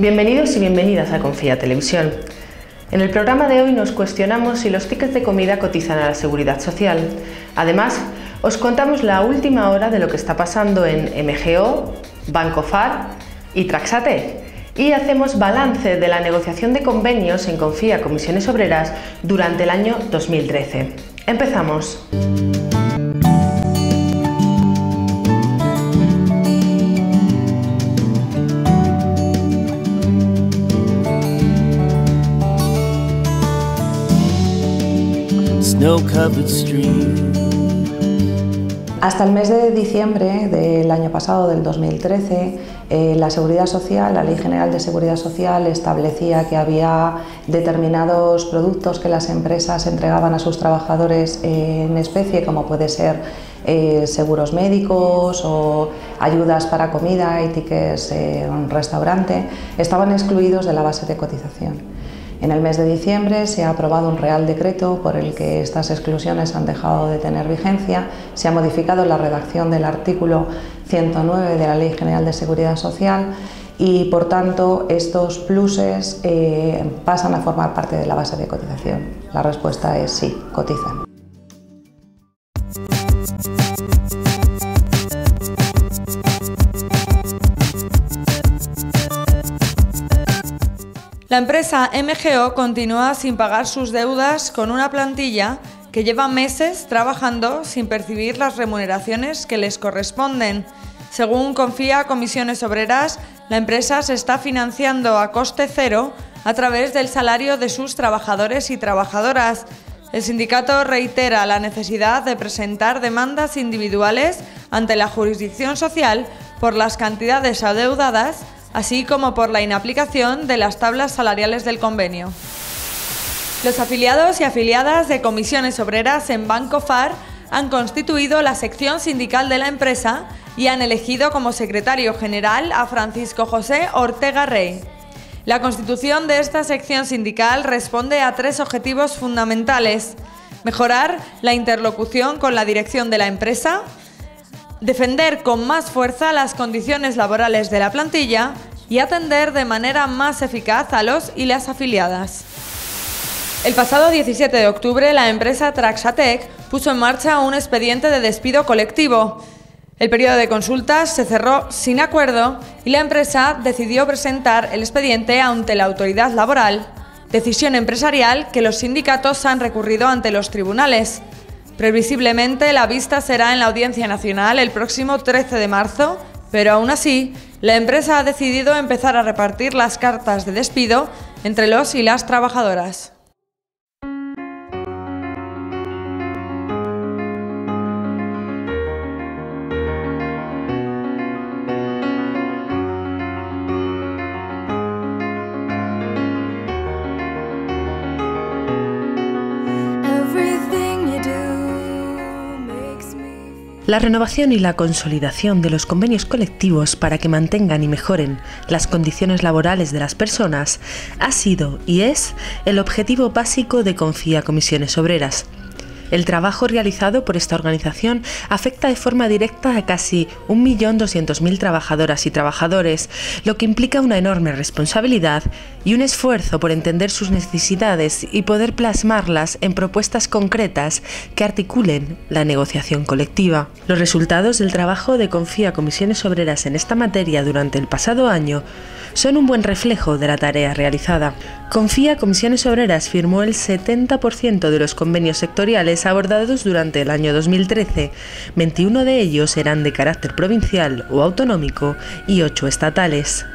Bienvenidos y bienvenidas a Confía Televisión. En el programa de hoy nos cuestionamos si los tickets de comida cotizan a la seguridad social. Además, os contamos la última hora de lo que está pasando en MGO, Banco FAR y Traxate. Y hacemos balance de la negociación de convenios en Confía Comisiones Obreras durante el año 2013. Empezamos. Hasta el mes de diciembre del año pasado, del 2013, eh, la Seguridad Social, la Ley General de Seguridad Social establecía que había determinados productos que las empresas entregaban a sus trabajadores en especie, como puede ser eh, seguros médicos o ayudas para comida y tickets en restaurante, estaban excluidos de la base de cotización. En el mes de diciembre se ha aprobado un Real Decreto por el que estas exclusiones han dejado de tener vigencia. Se ha modificado la redacción del artículo 109 de la Ley General de Seguridad Social y, por tanto, estos pluses eh, pasan a formar parte de la base de cotización. La respuesta es sí, cotizan. La empresa MGO continúa sin pagar sus deudas con una plantilla que lleva meses trabajando sin percibir las remuneraciones que les corresponden. Según confía Comisiones Obreras, la empresa se está financiando a coste cero a través del salario de sus trabajadores y trabajadoras. El sindicato reitera la necesidad de presentar demandas individuales ante la jurisdicción social por las cantidades adeudadas así como por la inaplicación de las tablas salariales del convenio. Los afiliados y afiliadas de comisiones obreras en Banco FAR han constituido la sección sindical de la empresa y han elegido como secretario general a Francisco José Ortega Rey. La constitución de esta sección sindical responde a tres objetivos fundamentales. Mejorar la interlocución con la dirección de la empresa, defender con más fuerza las condiciones laborales de la plantilla y atender de manera más eficaz a los y las afiliadas. El pasado 17 de octubre, la empresa Traxatec puso en marcha un expediente de despido colectivo. El periodo de consultas se cerró sin acuerdo y la empresa decidió presentar el expediente ante la autoridad laboral, decisión empresarial que los sindicatos han recurrido ante los tribunales. Previsiblemente la vista será en la Audiencia Nacional el próximo 13 de marzo, pero aún así, la empresa ha decidido empezar a repartir las cartas de despido entre los y las trabajadoras. La renovación y la consolidación de los convenios colectivos para que mantengan y mejoren las condiciones laborales de las personas ha sido y es el objetivo básico de Confía Comisiones Obreras. El trabajo realizado por esta organización afecta de forma directa a casi 1.200.000 trabajadoras y trabajadores, lo que implica una enorme responsabilidad y un esfuerzo por entender sus necesidades y poder plasmarlas en propuestas concretas que articulen la negociación colectiva. Los resultados del trabajo de Confía Comisiones Obreras en esta materia durante el pasado año son un buen reflejo de la tarea realizada. Confía Comisiones Obreras firmó el 70% de los convenios sectoriales abordados durante el año 2013. 21 de ellos eran de carácter provincial o autonómico y 8 estatales.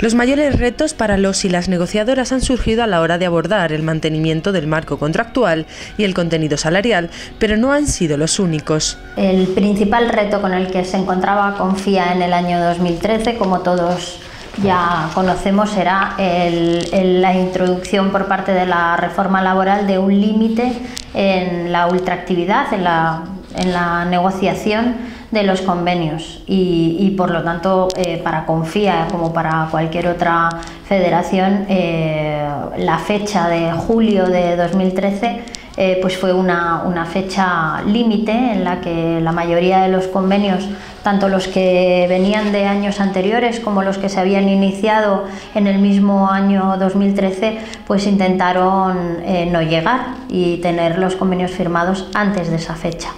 Los mayores retos para los y las negociadoras han surgido a la hora de abordar el mantenimiento del marco contractual y el contenido salarial, pero no han sido los únicos. El principal reto con el que se encontraba Confía en el año 2013, como todos ya conocemos era la introducción por parte de la reforma laboral de un límite en la ultraactividad, en la, negociación de los convenios. Y, por lo tanto eh, para Confía como para cualquier otra federación eh, la fecha de julio de 2013 eh, pues fue una, una fecha límite en la que la mayoría de los convenios, tanto los que venían de años anteriores como los que se habían iniciado en el mismo año 2013, pues intentaron eh, no llegar y tener los convenios firmados antes de esa fecha.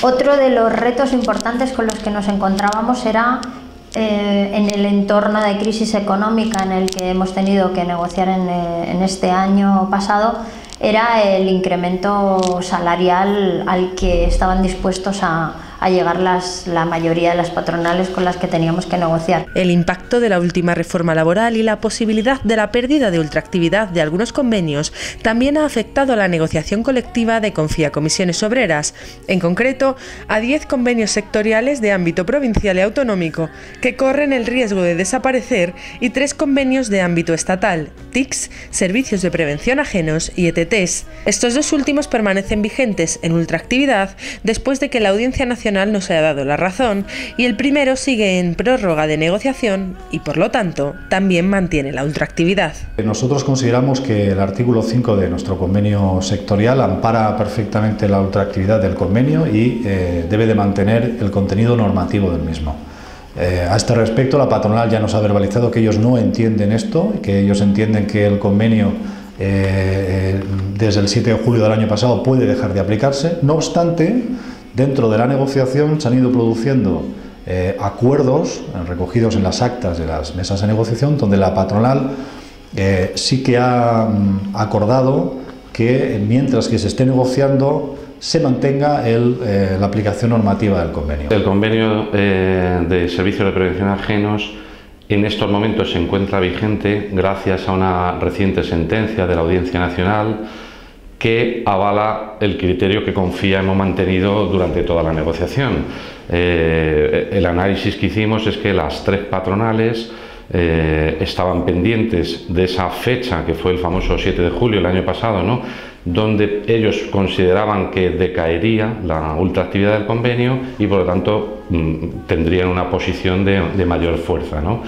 Otro de los retos importantes con los que nos encontrábamos era eh, en el entorno de crisis económica en el que hemos tenido que negociar en, en este año pasado, era el incremento salarial al que estaban dispuestos a, a llegar las, la mayoría de las patronales con las que teníamos que negociar. El impacto de la última reforma laboral y la posibilidad de la pérdida de ultraactividad de algunos convenios también ha afectado a la negociación colectiva de Confía Comisiones Obreras, en concreto a 10 convenios sectoriales de ámbito provincial y autonómico que corren el riesgo de desaparecer y tres convenios de ámbito estatal, TICS, Servicios de Prevención Ajenos y ETTs. Estos dos últimos permanecen vigentes en ultraactividad después de que la Audiencia Nacional no se ha dado la razón y el primero sigue en prórroga de negociación y por lo tanto también mantiene la ultraactividad. Nosotros consideramos que el artículo 5 de nuestro convenio sectorial ampara perfectamente la ultraactividad del convenio y eh, debe de mantener el contenido normativo del mismo. Eh, a este respecto, la patronal ya nos ha verbalizado que ellos no entienden esto, que ellos entienden que el convenio eh, desde el 7 de julio del año pasado puede dejar de aplicarse. No obstante, Dentro de la negociación se han ido produciendo eh, acuerdos eh, recogidos en las actas de las mesas de negociación donde la patronal eh, sí que ha mm, acordado que mientras que se esté negociando se mantenga la aplicación normativa del convenio. El convenio de servicios de prevención ajenos en estos momentos se encuentra vigente gracias a una reciente sentencia de la Audiencia Nacional que avala el criterio que confía hemos mantenido durante toda la negociación. Eh, el análisis que hicimos es que las tres patronales eh, estaban pendientes de esa fecha que fue el famoso 7 de julio el año pasado, ¿no? donde ellos consideraban que decaería la ultraactividad del convenio y por lo tanto mm, tendrían una posición de, de mayor fuerza. ¿no?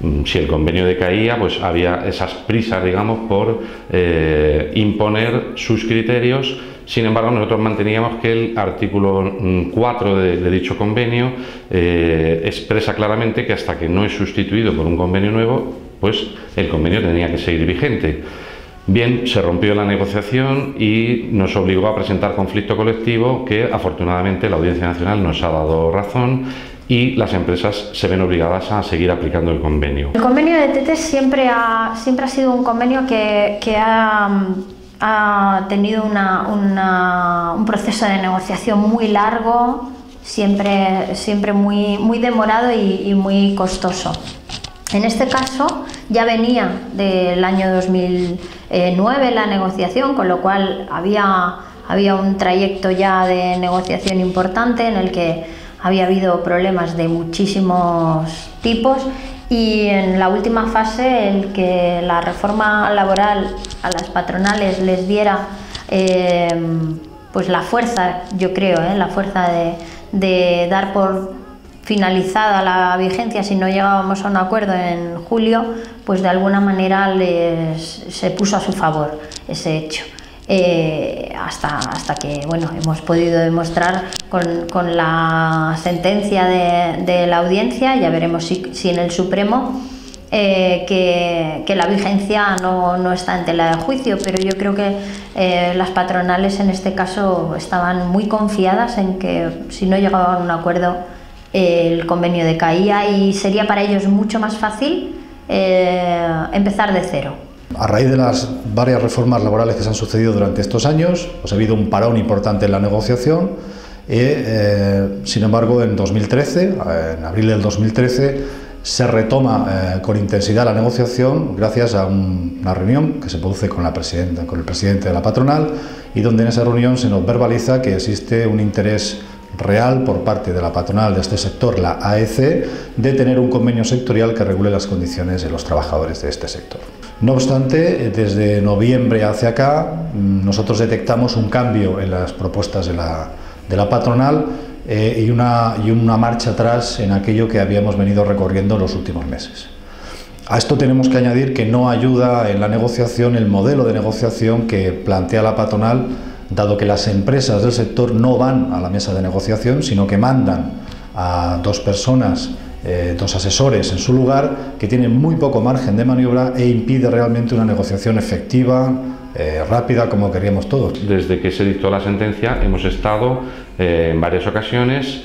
Mm, si el convenio decaía, pues había esas prisas, digamos, por eh, imponer sus criterios. Sin embargo, nosotros manteníamos que el artículo 4 mm, de, dicho convenio eh, expresa claramente que hasta que no es sustituido por un convenio nuevo, pues el convenio tenía que seguir vigente. Bien, se rompió la negociación y nos obligó a presentar conflicto colectivo que afortunadamente la Audiencia Nacional nos ha dado razón y las empresas se ven obligadas a seguir aplicando el convenio. El convenio de TT siempre ha, siempre ha sido un convenio que, que ha, ha, tenido una, una, un proceso de negociación muy largo, siempre, siempre muy, muy demorado y, y muy costoso. En este caso ya venía del año 2009 la negociación, con lo cual había, había un trayecto ya de negociación importante en el que había habido problemas de muchísimos tipos y en la última fase el que la reforma laboral a las patronales les diera eh, pues la fuerza, yo creo, eh, la fuerza de, dar por finalizada la vigencia si no llegábamos a un acuerdo en julio, pues de alguna manera les, se puso a su favor ese hecho. Eh, hasta, hasta que bueno, hemos podido demostrar con, con la sentencia de, la audiencia, ya veremos si, si en el Supremo, eh, que, que, la vigencia no, no, está en tela de juicio, pero yo creo que eh, las patronales en este caso estaban muy confiadas en que si no llegaban a un acuerdo el convenio decaía y sería para ellos mucho más fácil empezar de cero. A raíz de las varias reformas laborales que se han sucedido durante estos años, pues ha habido un parón importante en la negociación. Eh, sin embargo, en 2013, en abril del 2013, se retoma eh, con intensidad la negociación gracias a un, una reunión que se produce con, la presidenta, con el presidente de la patronal y donde en esa reunión se nos verbaliza que existe un interés real por parte de la patronal de este sector, la AEC, de tener un convenio sectorial que regule las condiciones de los trabajadores de este sector. No obstante, desde noviembre hacia acá, mm, nosotros detectamos un cambio en las propuestas de la, de la patronal eh, y, una, y una marcha atrás en aquello que habíamos venido recorriendo los últimos meses. A esto tenemos que añadir que no ayuda en la negociación el modelo de negociación que plantea la patronal dado que las empresas del sector no van a la mesa de negociación, sino que mandan a dos personas eh, dos asesores en su lugar que tienen muy poco margen de maniobra e impide realmente una negociación efectiva, eh, rápida, como queríamos todos. Desde que se dictó la sentencia hemos estado eh, en varias ocasiones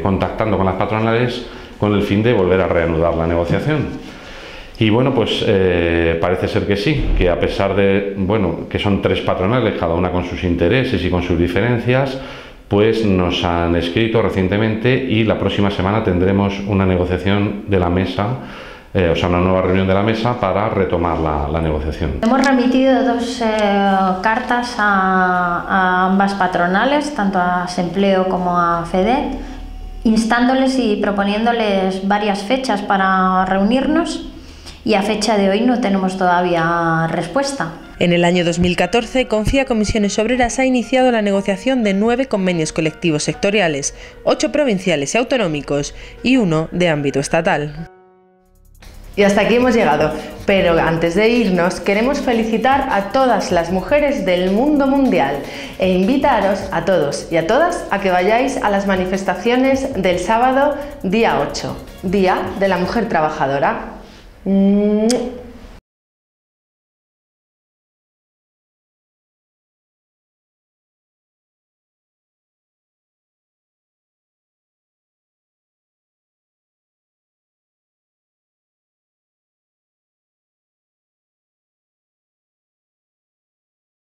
contactando con las patronales con el fin de volver a reanudar la negociación. Y bueno, pues parece ser que sí, que a pesar de, bueno, que son tres patronales, cada una con sus intereses y con sus diferencias, pues nos han escrito recientemente y la próxima semana tendremos una negociación de la mesa, eh, o sea, una nueva reunión de la mesa para retomar la, negociación. Hemos remitido dos eh, cartas a, ambas patronales, tanto a Sempleo como a FEDE, instándoles y proponiéndoles varias fechas para reunirnos y a fecha de hoy no tenemos todavía respuesta. En el año 2014, Confía Comisiones Obreras ha iniciado la negociación de nueve convenios colectivos sectoriales, ocho provinciales y autonómicos y uno de ámbito estatal. Y hasta aquí hemos llegado, pero antes de irnos queremos felicitar a todas las mujeres del mundo mundial e invitaros a todos y a todas a que vayáis a las manifestaciones del sábado día 8, Día de la Mujer Trabajadora.